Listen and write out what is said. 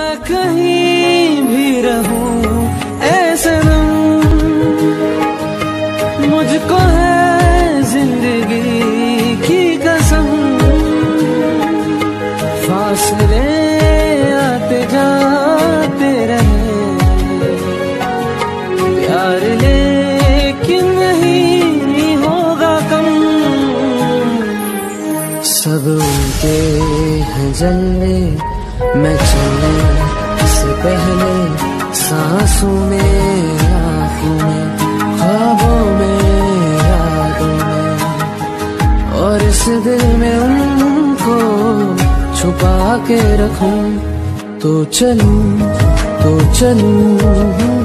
मैं कहीं भी रहूँ, ऐसे मुझको है ज़िंदगी की कसम। फासले आते जाते रहे, प्यार लेकिन नहीं होगा कम। सब उनके हैं जलने मैं चलने से पहले सांसों में, आँखों में, ख्वाबों में यादों में। और इस दिल में उनको छुपा के रखूँ तो चलूँ तो चलूँ।